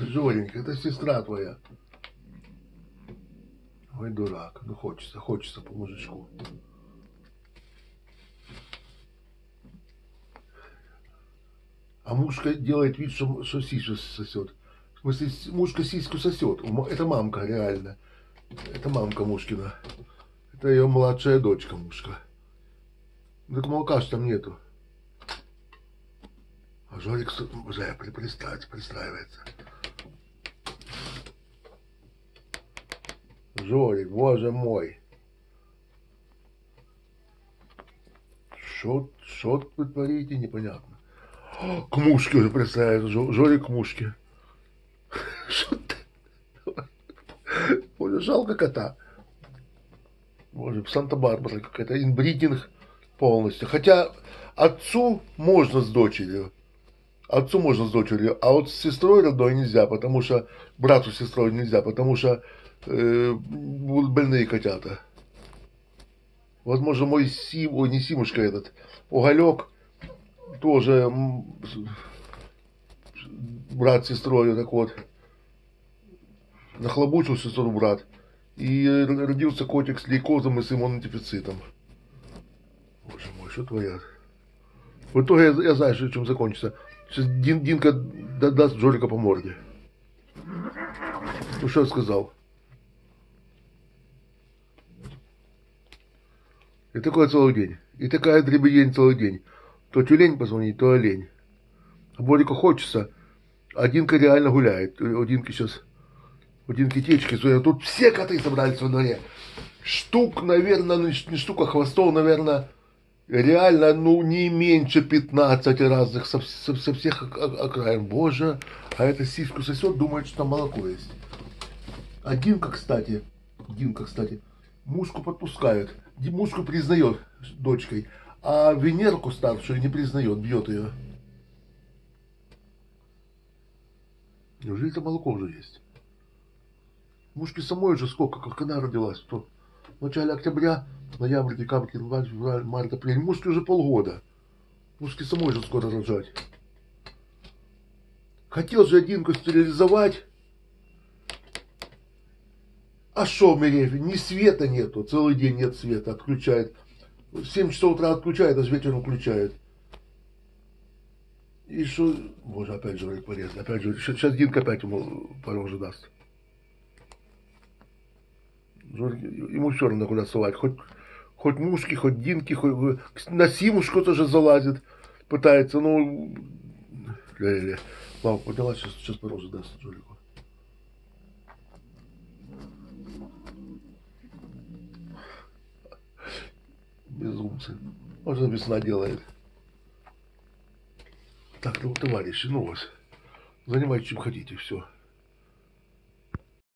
Жоренька, это сестра твоя. Ой, дурак. Ну, хочется, хочется по мужичку. А мушка делает вид, что, что сиську сосет. В смысле, мушка сиську сосет. Это мамка, реально. Это мамка Мушкина. Это ее младшая дочка Мушка. Так молока ж там нету. А Жорик уже при- пристраивается, Жорик, боже мой. Что, что вы творите, непонятно. К мушке уже представляется, Жо- Жорик к мушке. Боже, жалко кота. Боже, Санта-Барбара какая-то, инбридинг полностью. Хотя отцу можно с дочерью. Отцу можно с дочерью, а вот с сестрой родной нельзя, потому что брату с сестрой нельзя, потому что будут больные котята. Возможно, мой Сим, ой, не Симушка этот, Уголек, тоже брат с сестрой, так вот, нахлобучил сестру брат, и э, родился котик с лейкозом и с иммунодефицитом. Боже мой, что творят? В итоге я, я знаю, что, чем закончится. Сейчас Дин, Динка да- даст Жорика по морде. Ну, что я сказал? И такой целый день. И такая дребедень целый день. То тюлень позвонит, то олень. А Борику хочется. А Динка реально гуляет. У Динки сейчас... У Динки течки. Тут все коты собрались во дворе. Штук, наверное, не штука, а хвостов, наверное, реально, ну, не меньше 15 разных со, со- со всех ок- ок- окраин. Боже, а это сиську сосет, думает, что там молоко есть. А Динка, кстати, Динка, кстати, мушку подпускают. Мушку признает дочкой, а Венерку старшую не признает, бьет ее. Неужели это молоко уже есть? Мушке самой уже сколько, как она родилась? Что? В начале октября, ноябрь, декабрь, январь, февраль, март, апрель. Мушке уже полгода. Мушке самой же скоро рожать. Хотел же Динку стерилизовать. А что в Мерефе? Ни света нету. Целый день нет света. Отключает. В 7 часов утра отключает, а с вечером включает. И что... Боже, опять же полезно. Опять же, сейчас Динка опять ему по роже даст. Ему все равно куда совать. Хоть, хоть мушки, хоть Динки, хоть... На Симушку тоже залазит. Пытается, ну... Ля-ля-ля. Мама подняла, сейчас, сейчас по роже даст Жорику. Безумцы. Можно весна делает. Так, ну, товарищи, ну вас. Занимайтесь чем хотите, все.